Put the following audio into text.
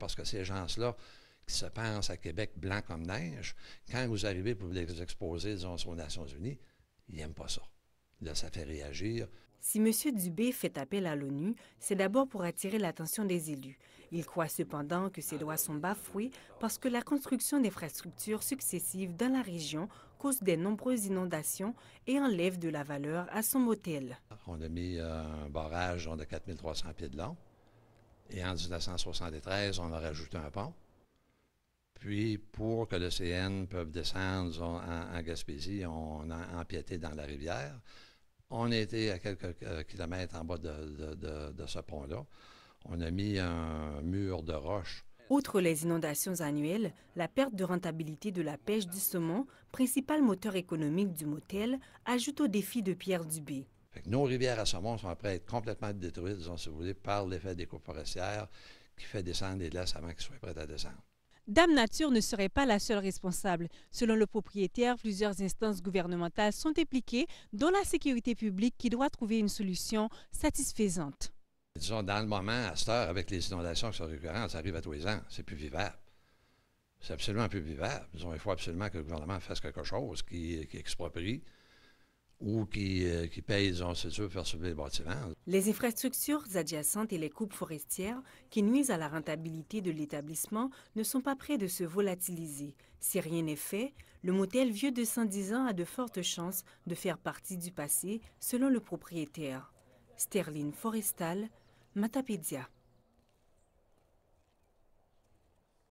Parce que ces gens-là, qui se pensent à Québec blanc comme neige, quand vous arrivez pour les exposer, disons, aux Nations Unies, ils n'aiment pas ça. Là, ça fait réagir. Si M. Dubé fait appel à l'ONU, c'est d'abord pour attirer l'attention des élus. Il croit cependant que ses droits sont bafoués parce que la construction d'infrastructures successives dans la région cause des nombreuses inondations et enlève de la valeur à son motel. On a mis un barrage de 4300 pieds de long. Et en 1973, on a rajouté un pont. Puis, pour que le CN puisse descendre en, Gaspésie, on a empiété dans la rivière. On était à quelques euh, kilomètres en bas de, ce pont-là. On a mis un mur de roche. Outre les inondations annuelles, la perte de rentabilité de la pêche du saumon, principal moteur économique du motel, ajoute au défi de Pierre Dubé. Nos rivières à saumon sont après être complètement détruites, disons, si vous voulez, par l'effet des coupes forestières qui fait descendre les glaces avant qu'elles soient prêtes à descendre. Dame Nature ne serait pas la seule responsable. Selon le propriétaire, plusieurs instances gouvernementales sont impliquées, dont la sécurité publique qui doit trouver une solution satisfaisante. Disons, dans le moment, à cette heure, avec les inondations qui sont récurrentes, ça arrive à tous les ans, c'est plus vivable. C'est absolument plus vivable. Disons, il faut absolument que le gouvernement fasse quelque chose qui, qui exproprie ou qui, euh, faire subir les bâtiments. Les infrastructures adjacentes et les coupes forestières qui nuisent à la rentabilité de l'établissement ne sont pas prêts de se volatiliser. Si rien n'est fait, le motel vieux de 110 ans a de fortes chances de faire partie du passé, selon le propriétaire. Sterling Forestal, Matapédia.